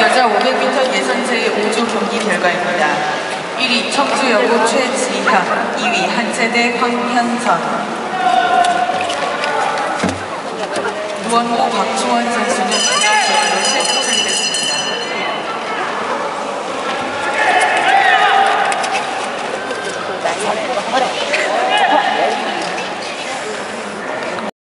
여자 500m 예선제 5조 경기 결과입니다. 1위 청주여고 최지현, 2위 한세대 황현선, 노원고 박주원 선수는